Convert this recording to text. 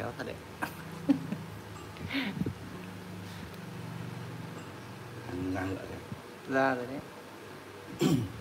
kéo thật đấy. Ra rồi đấy.